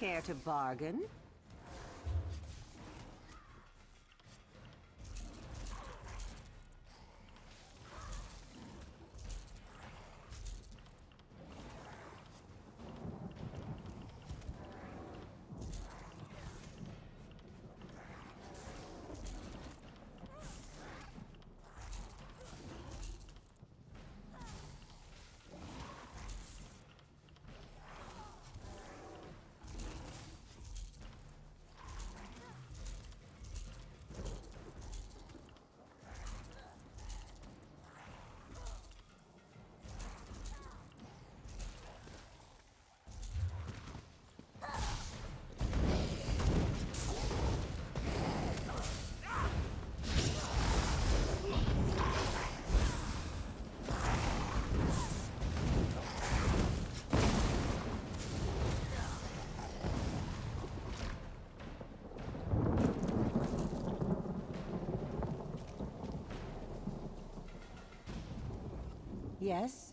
Care to bargain? Yes?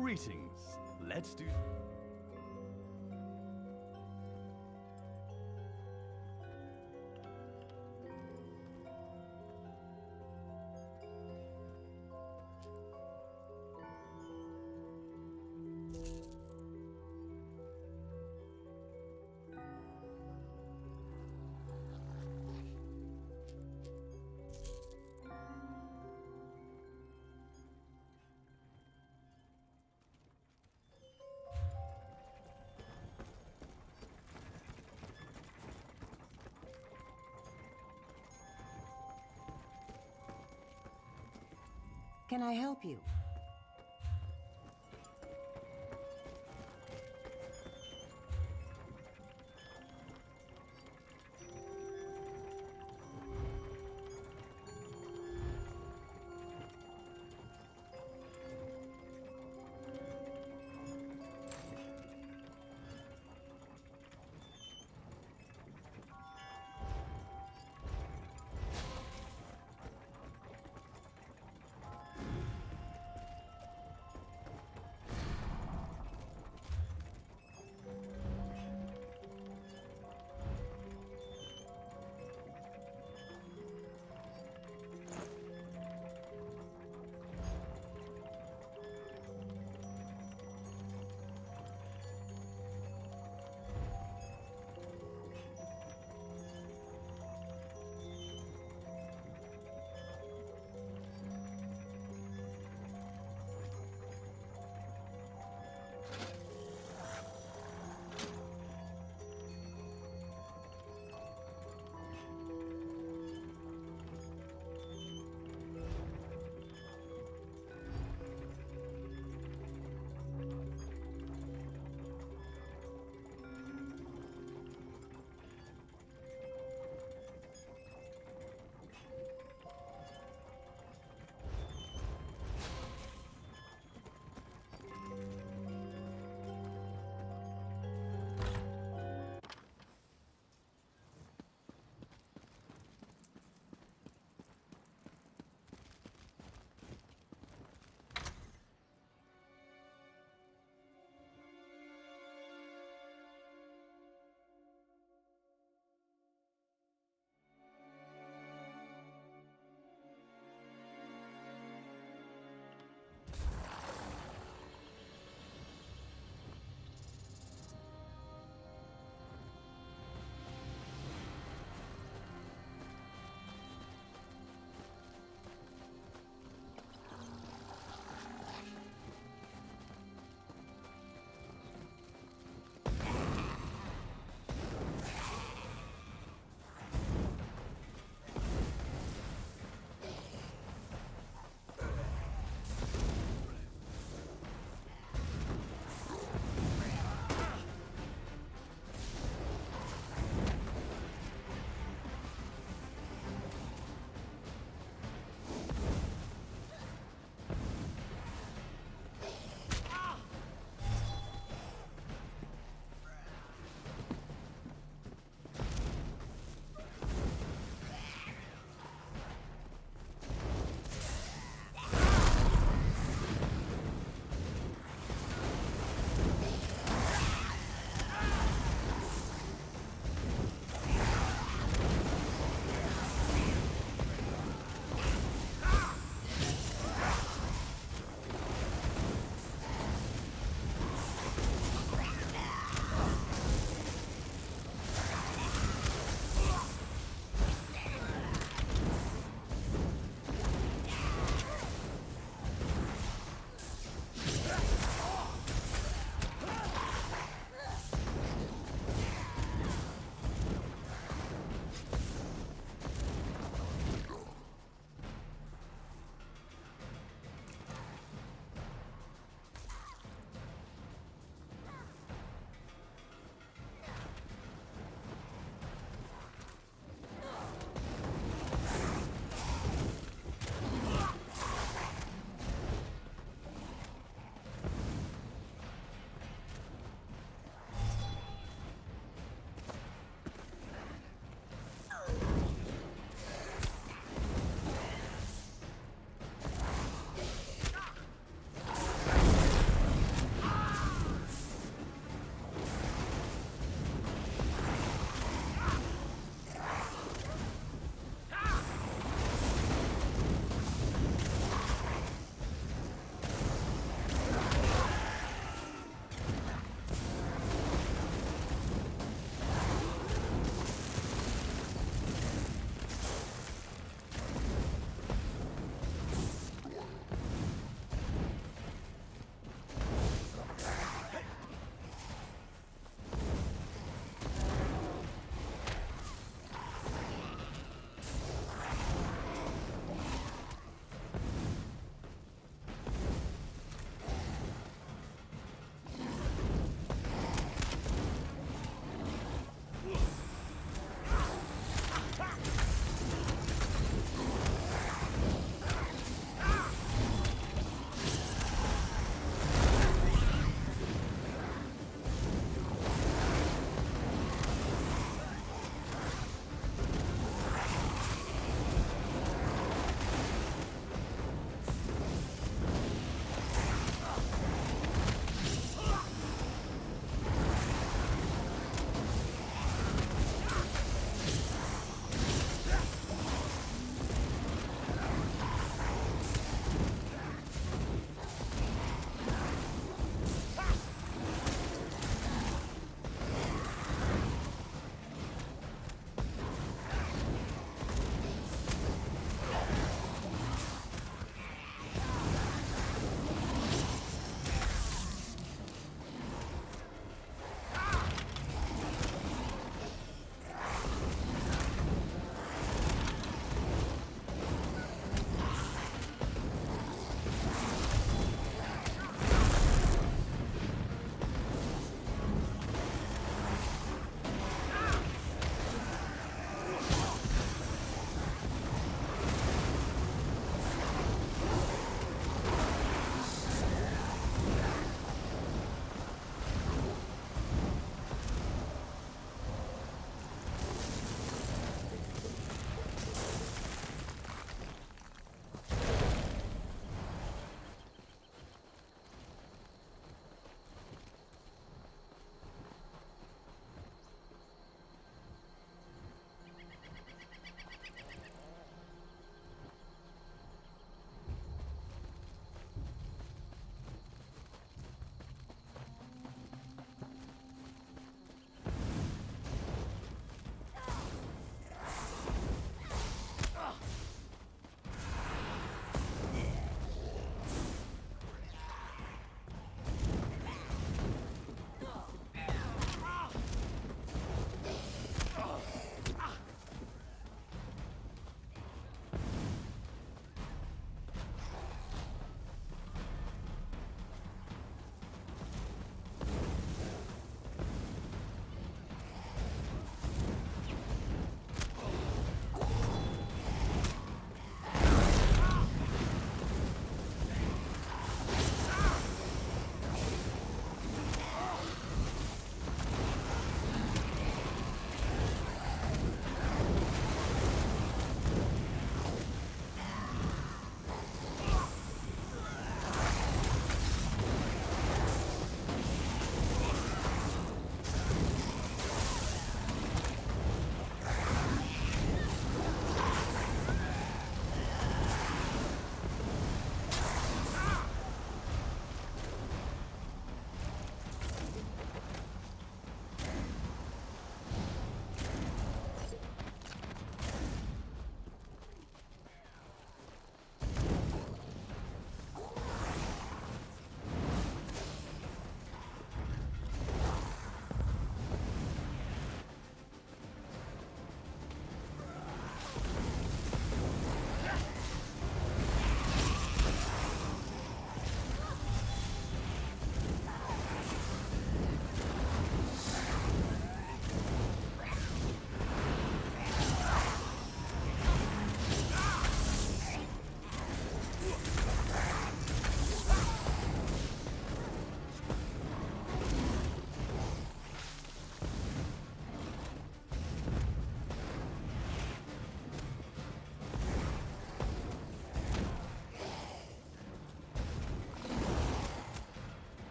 Greetings. Let's do... Can I help you?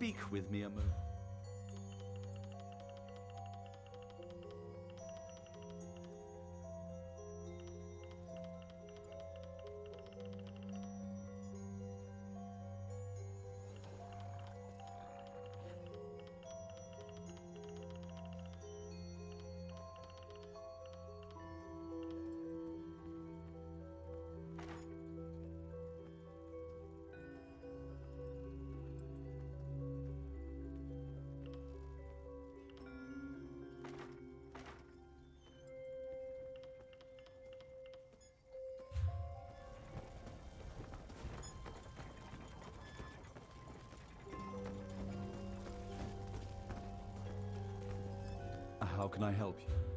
Speak with me a moment? How can I help you?